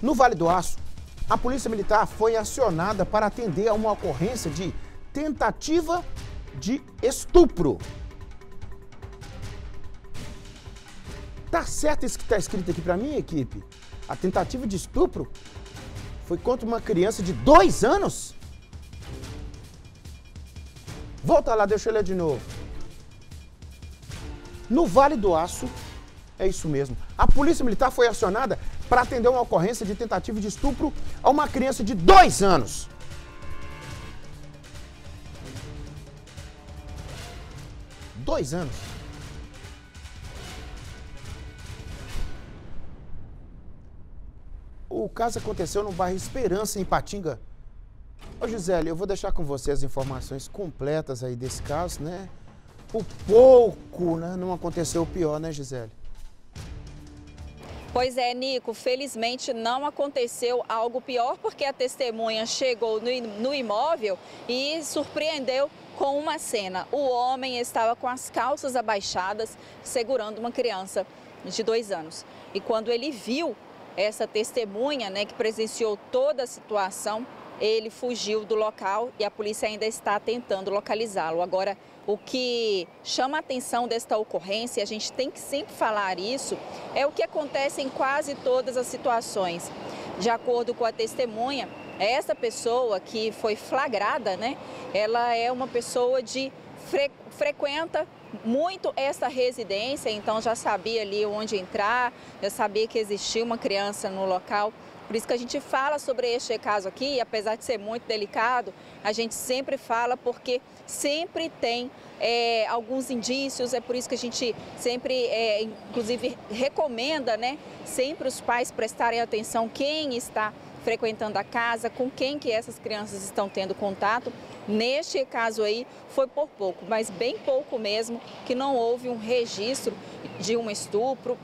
No Vale do Aço, a Polícia Militar foi acionada para atender a uma ocorrência de tentativa de estupro. Tá certo isso que está escrito aqui para mim, equipe? A tentativa de estupro foi contra uma criança de dois anos? Volta lá, deixa eu ler de novo. No Vale do Aço, é isso mesmo. A Polícia Militar foi acionada para atender uma ocorrência de tentativa de estupro a uma criança de dois anos. Dois anos. O caso aconteceu no bairro Esperança, em Patinga. Ô Gisele, eu vou deixar com você as informações completas aí desse caso, né? Por pouco, né? Não aconteceu o pior, né, Gisele? Pois é, Nico, felizmente não aconteceu algo pior porque a testemunha chegou no imóvel e surpreendeu com uma cena. O homem estava com as calças abaixadas, segurando uma criança de dois anos. E quando ele viu essa testemunha, né, que presenciou toda a situação, ele fugiu do local e a polícia ainda está tentando localizá-lo. Agora, o que chama a atenção desta ocorrência, a gente tem que sempre falar isso, é o que acontece em quase todas as situações. De acordo com a testemunha, essa pessoa que foi flagrada, né, ela é uma pessoa de fre frequenta muito essa residência, então já sabia ali onde entrar, já sabia que existia uma criança no local. Por isso que a gente fala sobre este caso aqui, apesar de ser muito delicado, a gente sempre fala porque sempre tem é, alguns indícios, é por isso que a gente sempre, é, inclusive, recomenda, né, sempre os pais prestarem atenção quem está frequentando a casa, com quem que essas crianças estão tendo contato. Neste caso aí foi por pouco, mas bem pouco mesmo, que não houve um registro de um estupro,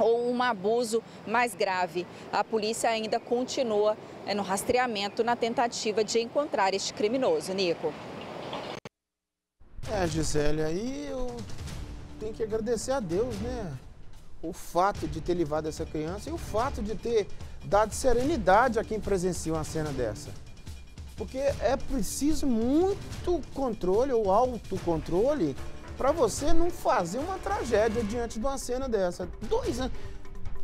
ou um abuso mais grave. A polícia ainda continua é, no rastreamento na tentativa de encontrar este criminoso. Nico. É, Gisele, aí eu tenho que agradecer a Deus, né? O fato de ter levado essa criança e o fato de ter dado serenidade a quem presencia uma cena dessa. Porque é preciso muito controle ou autocontrole para você não fazer uma tragédia diante de uma cena dessa. Dois anos.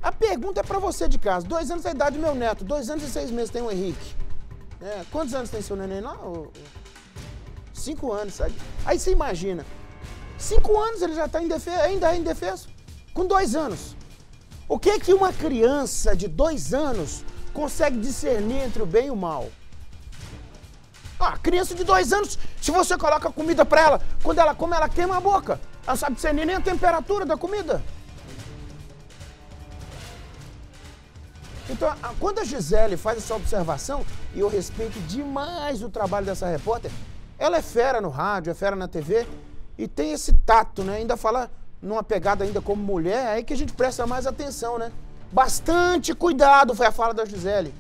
A pergunta é para você de casa. Dois anos é a idade do meu neto. Dois anos e seis meses tem o Henrique. É, quantos anos tem seu neném lá? Cinco anos, sabe? Aí você imagina. Cinco anos ele já está indefeso, ainda é indefeso. Com dois anos. O que que uma criança de dois anos consegue discernir entre o bem e o mal? Ah, criança de dois anos, se você coloca comida para ela, quando ela come, ela queima a boca. Ela sabe discernir nem a temperatura da comida. Então, quando a Gisele faz essa observação, e eu respeito demais o trabalho dessa repórter, ela é fera no rádio, é fera na TV, e tem esse tato, né? Ainda fala numa pegada ainda como mulher, é aí que a gente presta mais atenção, né? Bastante cuidado, foi a fala da Gisele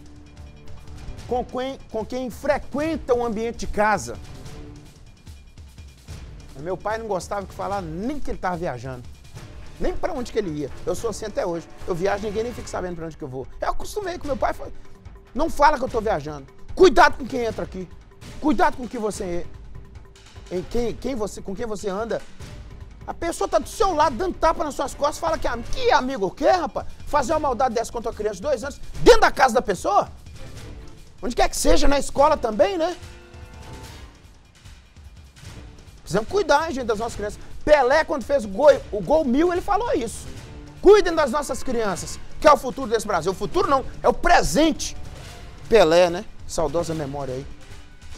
com quem, com quem frequenta o ambiente de casa. Meu pai não gostava de falar nem que ele estava viajando. Nem para onde que ele ia. Eu sou assim até hoje. Eu viajo, ninguém nem fica sabendo para onde que eu vou. Eu acostumei com meu pai. Não fala que eu estou viajando. Cuidado com quem entra aqui. Cuidado com que você, em quem, quem você, com quem você anda. A pessoa está do seu lado, dando tapa nas suas costas, fala que, que amigo o quê, rapaz? Fazer uma maldade dessa contra uma criança de dois anos, dentro da casa da pessoa? Onde quer que seja, na escola também, né? Precisamos cuidar, gente, das nossas crianças. Pelé, quando fez o gol, o gol mil, ele falou isso. Cuidem das nossas crianças, que é o futuro desse Brasil. O futuro não, é o presente. Pelé, né? Saudosa memória aí.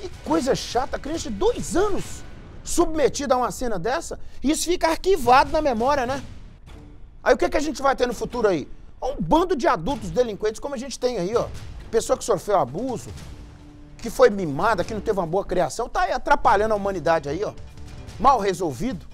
Que coisa chata, criança de dois anos submetida a uma cena dessa, isso fica arquivado na memória, né? Aí o que, que a gente vai ter no futuro aí? Um bando de adultos delinquentes como a gente tem aí, ó. Pessoa que sofreu abuso, que foi mimada, que não teve uma boa criação, tá aí atrapalhando a humanidade aí, ó. Mal resolvido.